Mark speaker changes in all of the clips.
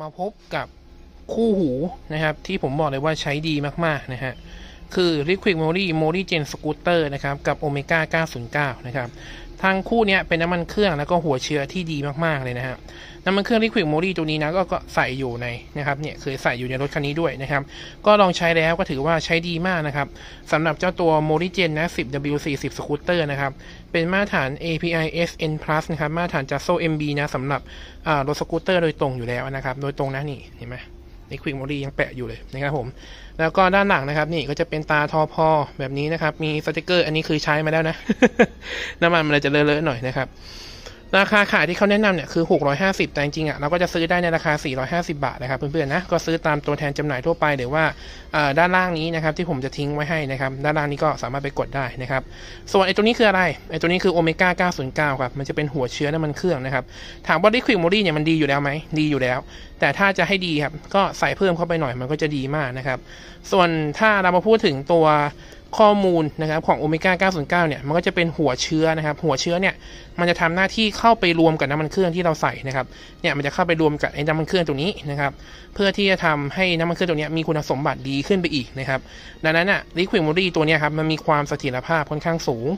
Speaker 1: มาพบกับคู่หูนะครับ ที่ผมบอกเลยว่าใช้ดีมากๆนะฮะ คือ Liquid Moly Moly Gen Scooter นะครับ กับ Omega 909 นะครับทั้งคู่เนี้ยเป็นน้ำมันเครื่องแล้วก็หัวเชื้อที่ดีมากๆเลยนะฮะน้ำมันเครื่อง Liquid Moly ตัวนี้นะก็ก็ใส่อยู่ในนะครับเนี่ยเคยใส่อยู่ในรถคันนี้ด้วยนะครับ ก็ลองใช้แล้วก็ถือว่าใช้ดีมากนะครับสำหรับเจ้าตัว Moly Gen นะ 10W40 Scooter นะครับ เป็นมาตรฐาน API SN Plus นะครับ มาตรฐาน JASO MB นะสำหรับรถสกูตเตอร์โดยตรงอยู่แล้วนะครับ โดยตรงนะนี่เห็นไหม นี่ควิกโมดียังแปะอยู่เลยนะครับผม แล้วก็ด้านหลังนะครับ นี่ก็จะเป็นตาทอพอแบบนี้นะครับ มีสติกเกอร์ อันนี้คือใช้มาแล้วนะ น้ำมันมันจะเลอะๆหน่อยนะครับ ราคาขายที่เขาแนะนำเนี่ยคือ 650 แต่จริงๆอะเราก็จะซื้อได้ในราคา 450 บาทนะครับเพื่อนๆนะก็ซื้อตามตัวแทนจำหน่ายทั่วไปหรือว่าด้านล่างนี้นะครับที่ผมจะทิ้งไว้ให้นะครับด้านล่างนี้ก็สามารถไปกดได้นะครับส่วนไอ้ตัวนี้คืออะไรไอ้ตัวนี้คือโอเมก้า909ครับมันจะเป็นหัวเชื้อน้ำมันเครื่องนะครับถามว่า Liqui Moly เนี่ยมันดีอยู่แล้วไหมดีอยู่แล้ว แต่ถ้าจะให้ดีครับก็ใส่เพิ่มเข้าไปหน่อยมันก็จะดีมากนะครับส่วนถ้าเรามาพูดถึงตัว ข้อมูลนะครับของโอเมก้า 909 เนี่ย มันก็จะเป็นหัวเชื้อนะครับ หัวเชื้อเนี่ย มันจะทำหน้าที่เข้าไปรวมกับน้ำมันเครื่องที่เราใส่นะครับ เนี่ย มันจะเข้าไปรวมกับไอ้น้ำมันเครื่องตรงนี้นะครับ เพื่อที่จะทำให้น้ำมันเครื่องตรงนี้มีคุณสมบัติดีขึ้นไปอีกนะครับ ดังนั้นอะลิควิดโมดีตัวนี้ครับ มันมีความเสถียรภาพค่อนข้างสูง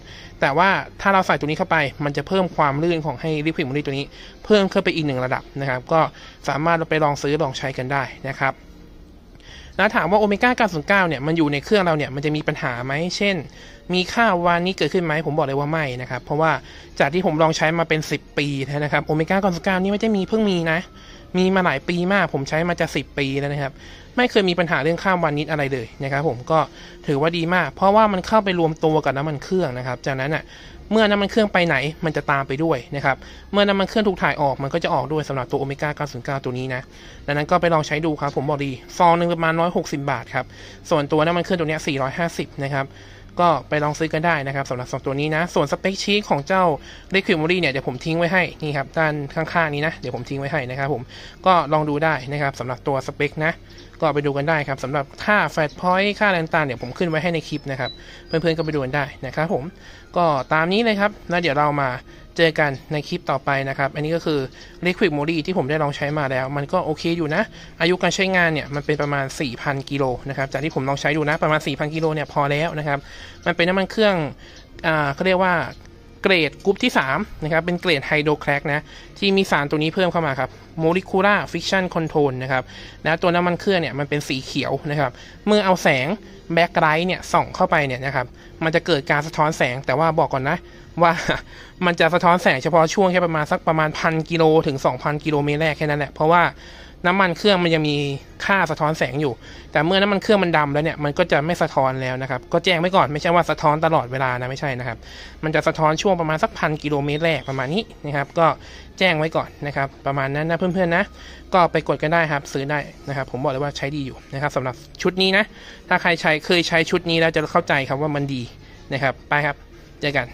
Speaker 1: แต่ว่าถ้าเราใส่ตัวนี้เข้าไป มันจะเพิ่มความลื่นของให้ลิควิดโมดีตัวนี้ เพิ่มขึ้นไปอีกหนึ่งระดับนะครับ ก็สามารถไปลองซื้อลองใช้กันได้นะครับ แล้วถามว่าโอเมก้า909เนี่ย มันอยู่ในเครื่องเราเนี่ย มันจะมีปัญหาไหม เช่น มีค่าวานนี้เกิดขึ้นไหม ผมบอกเลยว่าไม่นะครับ เพราะว่าจากที่ผมลองใช้มาเป็น 10 ปีนะครับ โอเมก้า909นี่ไม่ได้มีเพิ่งมีนะ มีมาหลายปีมาก ผมใช้มาจะ10ปีแล้วนะครับ ไม่เคยมีปัญหาเรื่องข้ามวานนิดอะไรเลยนะครับ ผมก็ถือว่าดีมาก เพราะว่ามันเข้าไปรวมตัวกับน้ำมันเครื่องนะครับ จากนั้นอะเมื่อน้ำมันเครื่องไปไหนมันจะตามไปด้วยนะครับ เมื่อน้ำมันเครื่องถูกถ่ายออกมันก็จะออกด้วยสำหรับตัวโอเมก้า 909 ตัวนี้นะดังนั้นก็ไปลองใช้ดูครับ ผมบอกดี ซองหนึ่งประมาณ 160 บาทครับ ส่วนตัวน้ำมันเครื่องตัวนี้450 นะครับ ก็ไปลองซื้อกันได้นะครับสำหรับสองตัวนี้นะ ส่วนสเปคชีตของเจ้า Liquid m o เนี่ยเดี๋ยวผมทิ้งไว้ให้นี่ครับด้านข้างๆนี้นะเดี๋ยวผมทิ้งไว้ให้นะครับผมก็ลองดูได้นะครับสำหรับตัวสเปคนะก็ไปดูกันได้ครับสำหรับค่า flash point ค่าแรงตาเนี่ยผมขึ้นไว้ให้ในคลิปนะครับเพื่อนๆก็ไปดูกันได้นะครับผมก็ตามนี้เลยครับแล้วเดี๋ยวเรามาเจอกันในคลิปต่อไปนะครับ อันนี้ก็คือ Liqui Moly ที่ผมได้ลองใช้มาแล้ว มันก็โอเคอยู่นะ อายุการใช้งานเนี่ย มันเป็นประมาณ 4,000 กิโลนะครับ จากที่ผมลองใช้ดูนะ ประมาณ 4,000 กิโลเนี่ยพอแล้วนะครับ มันเป็นน้ำมันเครื่องอ่าเขาเรียกว่า เกรดกรุ๊ปที่3นะครับเป็นเกรด hydrocrack นะที่มีสารตัวนี้เพิ่มเข้ามาครับ Molecular Friction Control นะครับนะตัวน้ำมันเครื่องเนี่ยมันเป็นสีเขียวนะครับเมื่อเอาแสง black light เนี่ยส่องเข้าไปเนี่ยนะครับมันจะเกิดการสะท้อนแสงแต่ว่าบอกก่อนนะว่ามันจะสะท้อนแสงเฉพาะช่วงแค่ประมาณสักประมาณพันกิโลถึง 2,000 กิโลเมตรแรกแค่นั้นแหละเพราะว่า น้ำมันเครื่องมันยังมีค่าสะท้อนแสงอยู่ แต่เมื่อน้ำมันเครื่องมันดำแล้วเนี่ยมันก็จะไม่สะท้อนแล้วนะครับ ก็แจ้งไว้ก่อนไม่ใช่ว่าสะท้อนตลอดเวลานะไม่ใช่นะครับ มันจะสะท้อนช่วงประมาณสักพันกิโลเมตรแรกประมาณนี้นะครับ ก็แจ้งไว้ก่อนนะครับ ประมาณนั้นนะเพื่อนๆนะ ก็ไปกดกันได้ครับซื้อได้นะครับ ผมบอกเลยว่าใช้ดีอยู่นะครับสำหรับชุดนี้นะ ถ้าใครใช้เคยใช้ชุดนี้แล้วจะเข้าใจครับว่ามันดีนะครับ ไปครับ เจอกัน